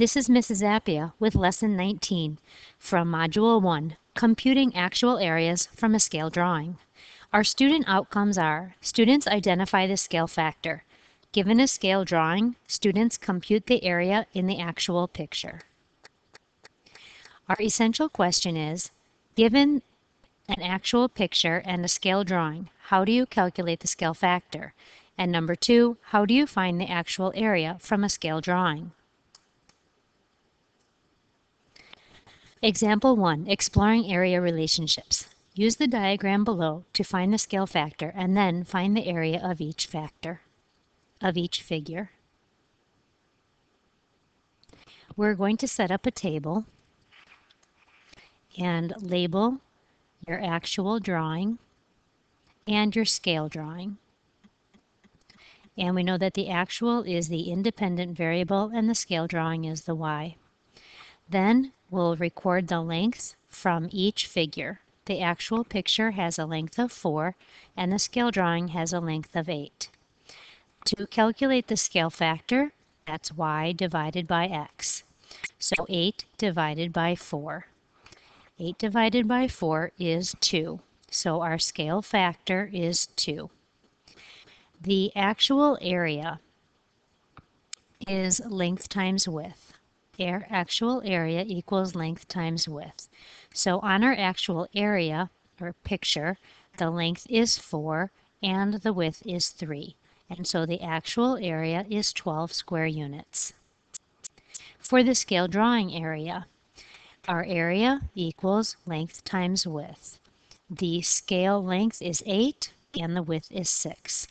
This is Mrs. Zappia with Lesson 19 from Module 1, Computing Actual Areas from a Scale Drawing. Our student outcomes are, students identify the scale factor. Given a scale drawing, students compute the area in the actual picture. Our essential question is, given an actual picture and a scale drawing, how do you calculate the scale factor? And number two, how do you find the actual area from a scale drawing? Example 1. Exploring area relationships. Use the diagram below to find the scale factor and then find the area of each factor, of each figure. We're going to set up a table and label your actual drawing and your scale drawing. And we know that the actual is the independent variable and the scale drawing is the y. Then we'll record the lengths from each figure. The actual picture has a length of 4 and the scale drawing has a length of 8. To calculate the scale factor, that's y divided by x. So 8 divided by 4. 8 divided by 4 is 2. So our scale factor is 2. The actual area is length times width air actual area equals length times width. So on our actual area or picture, the length is 4 and the width is 3. And so the actual area is 12 square units. For the scale drawing area, our area equals length times width. The scale length is 8 and the width is 6.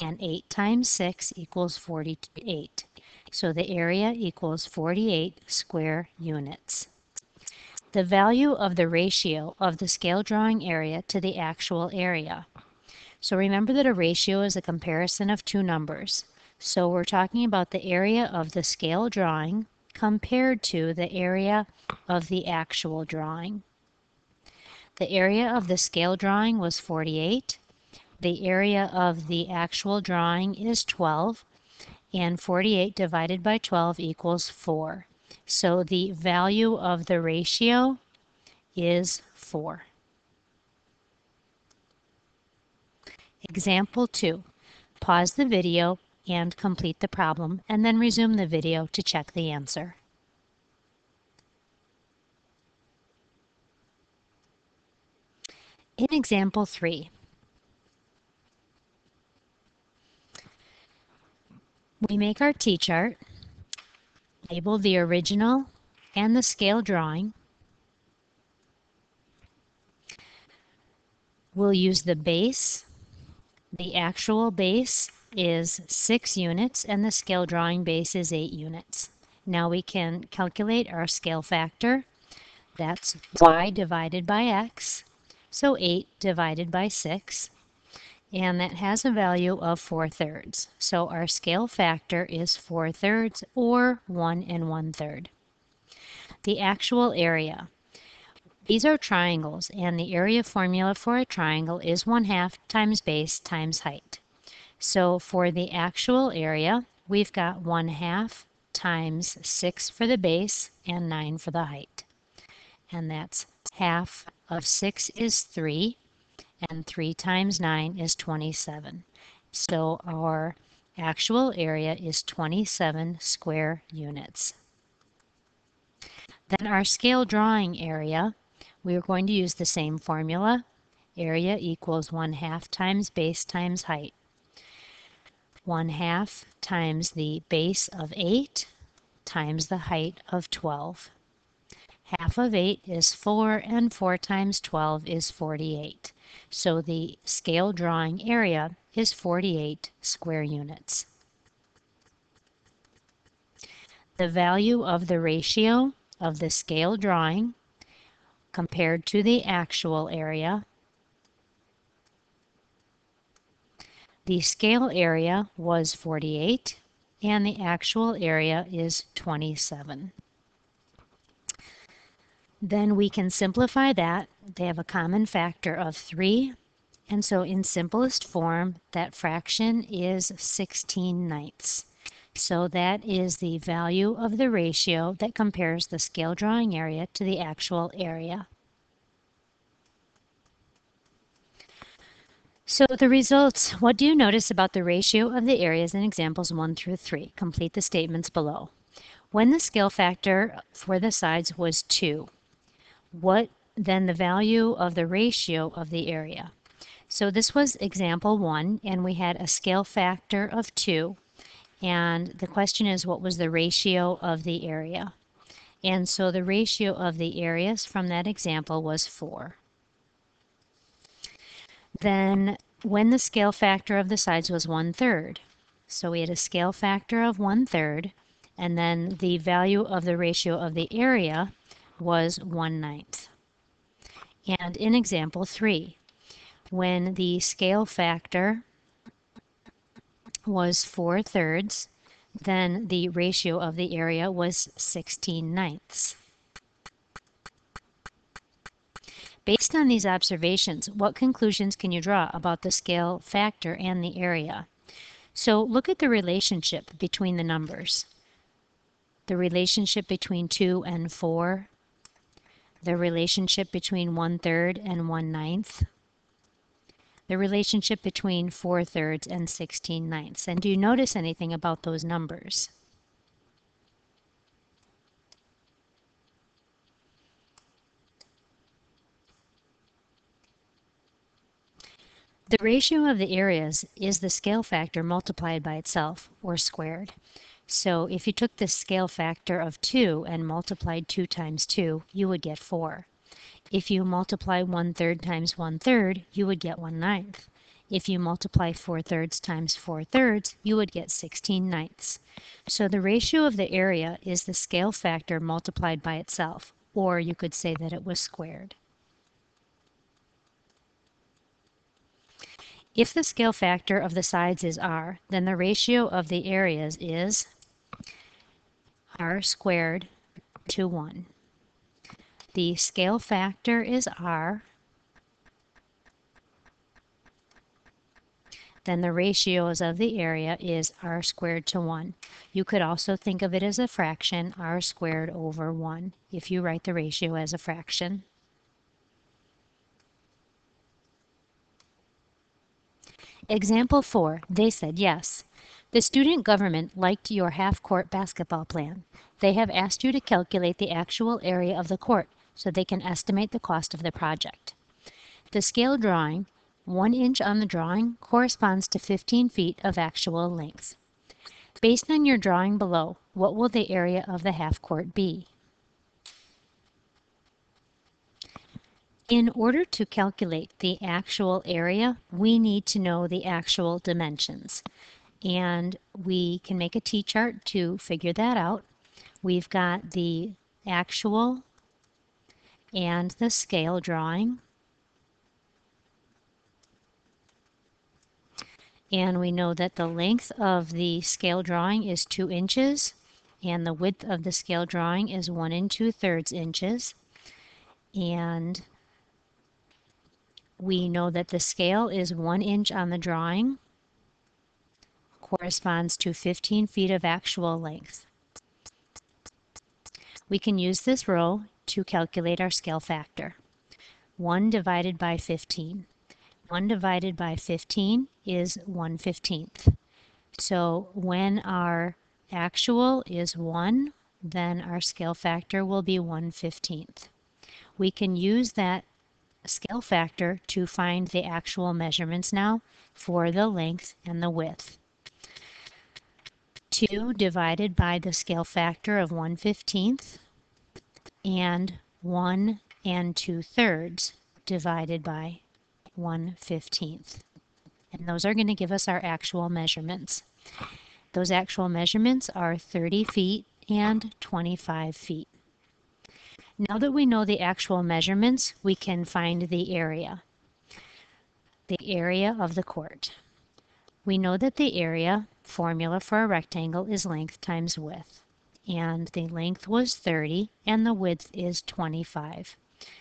And 8 times 6 equals 48. So the area equals 48 square units. The value of the ratio of the scale drawing area to the actual area. So remember that a ratio is a comparison of two numbers. So we're talking about the area of the scale drawing compared to the area of the actual drawing. The area of the scale drawing was 48. The area of the actual drawing is 12 and 48 divided by 12 equals 4. So the value of the ratio is 4. Example 2. Pause the video and complete the problem, and then resume the video to check the answer. In example 3, We make our T-chart, label the original and the scale drawing. We'll use the base. The actual base is 6 units and the scale drawing base is 8 units. Now we can calculate our scale factor. That's y divided by x. So 8 divided by 6 and that has a value of 4 thirds. So our scale factor is 4 thirds or 1 and 1 third. The actual area. These are triangles and the area formula for a triangle is 1 half times base times height. So for the actual area, we've got 1 half times 6 for the base and 9 for the height. And that's half of 6 is 3 and 3 times 9 is 27. So our actual area is 27 square units. Then our scale drawing area, we are going to use the same formula. Area equals 1 half times base times height. 1 half times the base of 8 times the height of 12. Half of 8 is 4 and 4 times 12 is 48. So the scale drawing area is 48 square units. The value of the ratio of the scale drawing compared to the actual area. The scale area was 48 and the actual area is 27. Then we can simplify that. They have a common factor of 3. And so in simplest form, that fraction is 16 ninths. So that is the value of the ratio that compares the scale drawing area to the actual area. So the results, what do you notice about the ratio of the areas in examples 1 through 3? Complete the statements below. When the scale factor for the sides was 2, what then the value of the ratio of the area? So this was example 1, and we had a scale factor of 2. And the question is, what was the ratio of the area? And so the ratio of the areas from that example was 4. Then when the scale factor of the sides was one third, so we had a scale factor of one third, and then the value of the ratio of the area was one ninth. And in example three, when the scale factor was four thirds, then the ratio of the area was 16 ninths. Based on these observations, what conclusions can you draw about the scale factor and the area? So look at the relationship between the numbers. The relationship between 2 and 4, the relationship between 1 third and 1 ninth, the relationship between 4 thirds and 16 ninths. And do you notice anything about those numbers? The ratio of the areas is the scale factor multiplied by itself, or squared. So if you took the scale factor of 2 and multiplied 2 times 2, you would get 4. If you multiply 1 third times 1 third, you would get 1 ninth. If you multiply 4 thirds times 4 thirds, you would get 16 ninths. So the ratio of the area is the scale factor multiplied by itself, or you could say that it was squared. If the scale factor of the sides is r, then the ratio of the areas is r squared to 1. The scale factor is r, then the ratios of the area is r squared to 1. You could also think of it as a fraction, r squared over 1, if you write the ratio as a fraction. Example 4, they said yes. The student government liked your half-court basketball plan. They have asked you to calculate the actual area of the court so they can estimate the cost of the project. The scale drawing, one inch on the drawing, corresponds to 15 feet of actual length. Based on your drawing below, what will the area of the half-court be? In order to calculate the actual area, we need to know the actual dimensions. And we can make a t-chart to figure that out. We've got the actual and the scale drawing. And we know that the length of the scale drawing is 2 inches and the width of the scale drawing is 1 and 2 thirds inches. And we know that the scale is one inch on the drawing, corresponds to 15 feet of actual length. We can use this row to calculate our scale factor. 1 divided by 15. 1 divided by 15 is 1 15th. So when our actual is 1, then our scale factor will be 1 15th. We can use that scale factor to find the actual measurements now for the length and the width. 2 divided by the scale factor of 1 15th and 1 and 2 thirds divided by 1 15th. And those are going to give us our actual measurements. Those actual measurements are 30 feet and 25 feet. Now that we know the actual measurements, we can find the area, the area of the court. We know that the area formula for a rectangle is length times width. And the length was 30 and the width is 25.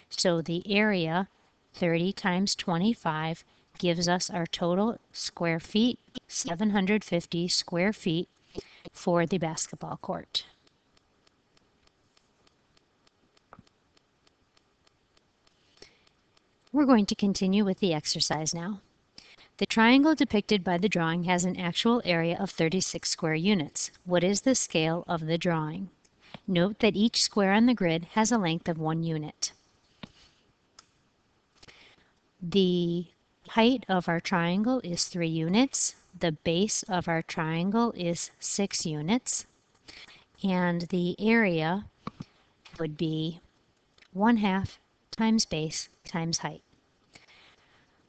So the area 30 times 25 gives us our total square feet, 750 square feet, for the basketball court. We're going to continue with the exercise now. The triangle depicted by the drawing has an actual area of 36 square units. What is the scale of the drawing? Note that each square on the grid has a length of one unit. The height of our triangle is 3 units. The base of our triangle is 6 units. And the area would be 1 half times base times height.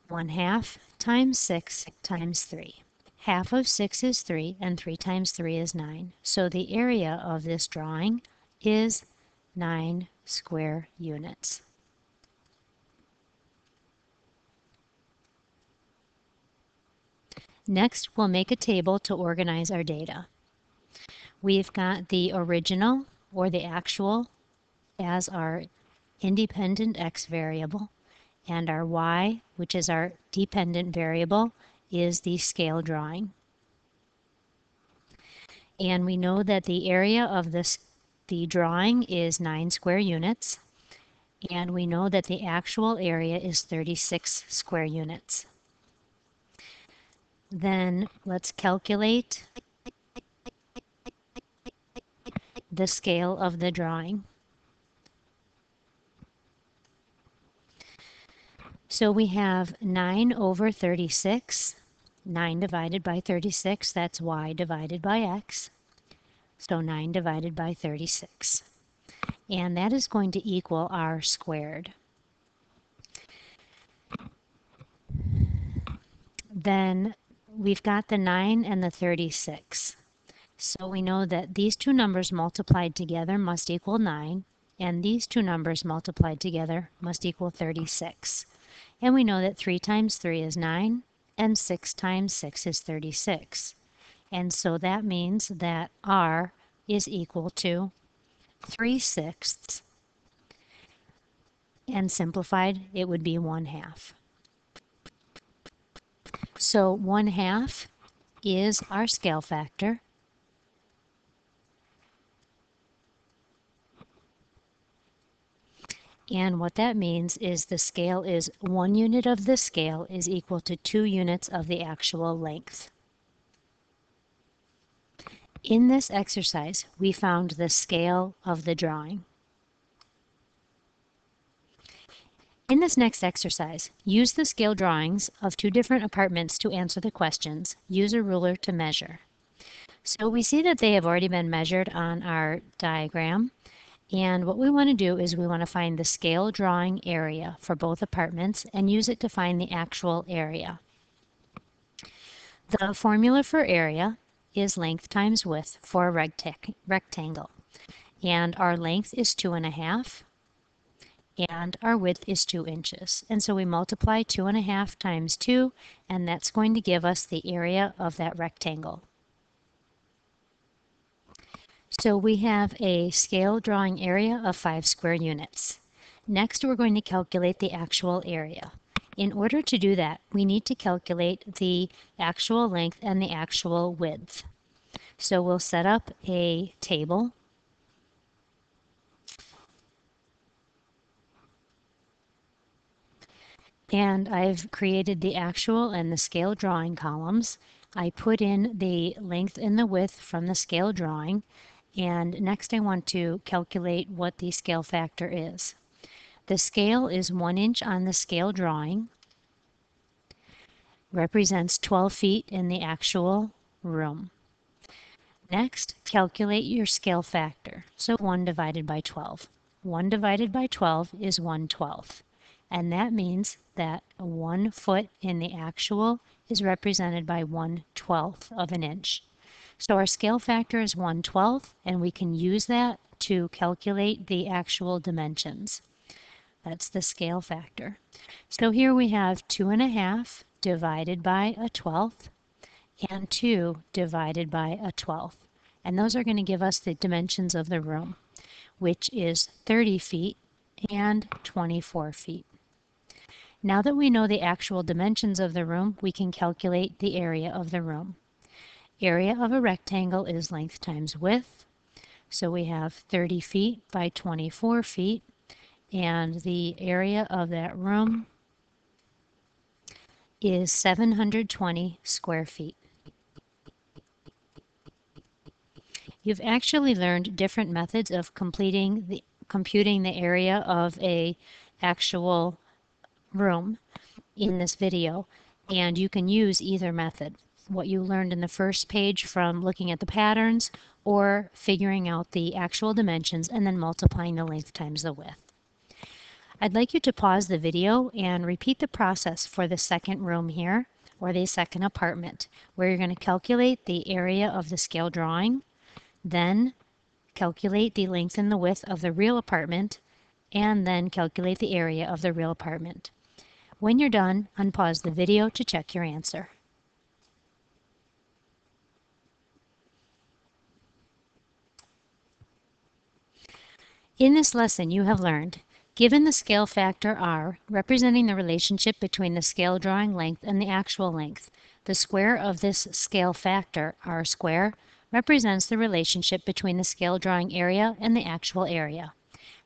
1 half times 6 times 3. Half of 6 is 3, and 3 times 3 is 9. So the area of this drawing is 9 square units. Next, we'll make a table to organize our data. We've got the original, or the actual, as our independent x variable, and our y, which is our dependent variable, is the scale drawing. And we know that the area of this the drawing is 9 square units, and we know that the actual area is 36 square units. Then let's calculate the scale of the drawing. So we have 9 over 36. 9 divided by 36, that's y divided by x. So 9 divided by 36. And that is going to equal r squared. Then we've got the 9 and the 36. So we know that these two numbers multiplied together must equal 9, and these two numbers multiplied together must equal 36. And we know that 3 times 3 is 9, and 6 times 6 is 36. And so that means that R is equal to 3 sixths, and simplified, it would be 1 half. So 1 half is our scale factor. And what that means is the scale is one unit of the scale is equal to two units of the actual length. In this exercise, we found the scale of the drawing. In this next exercise, use the scale drawings of two different apartments to answer the questions. Use a ruler to measure. So we see that they have already been measured on our diagram. And what we want to do is we want to find the scale drawing area for both apartments and use it to find the actual area. The formula for area is length times width for a rectangle. rectangle. And our length is two and a half and our width is two inches. And so we multiply two and a half times two and that's going to give us the area of that rectangle. So we have a scale drawing area of 5 square units. Next, we're going to calculate the actual area. In order to do that, we need to calculate the actual length and the actual width. So we'll set up a table. And I've created the actual and the scale drawing columns. I put in the length and the width from the scale drawing and next I want to calculate what the scale factor is. The scale is one inch on the scale drawing, represents 12 feet in the actual room. Next, calculate your scale factor. So 1 divided by 12. 1 divided by 12 is 1 12th. And that means that 1 foot in the actual is represented by 1 12th of an inch. So our scale factor is 1 12th, and we can use that to calculate the actual dimensions. That's the scale factor. So here we have 2.5 divided by a 12th and 2 divided by a 12th. And those are going to give us the dimensions of the room, which is 30 feet and 24 feet. Now that we know the actual dimensions of the room, we can calculate the area of the room. Area of a rectangle is length times width. So we have 30 feet by 24 feet, and the area of that room is 720 square feet. You've actually learned different methods of completing the computing the area of a actual room in this video and you can use either method. What you learned in the first page from looking at the patterns or figuring out the actual dimensions and then multiplying the length times the width. I'd like you to pause the video and repeat the process for the second room here or the second apartment where you're going to calculate the area of the scale drawing, then calculate the length and the width of the real apartment, and then calculate the area of the real apartment. When you're done, unpause the video to check your answer. In this lesson, you have learned Given the scale factor r, representing the relationship between the scale drawing length and the actual length, the square of this scale factor, r square, represents the relationship between the scale drawing area and the actual area.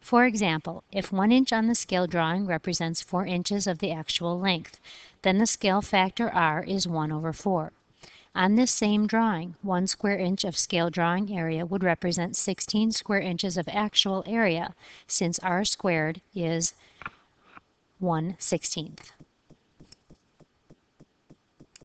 For example, if 1 inch on the scale drawing represents 4 inches of the actual length, then the scale factor r is 1 over 4. On this same drawing, 1 square inch of scale drawing area would represent 16 square inches of actual area, since r squared is 1 16th.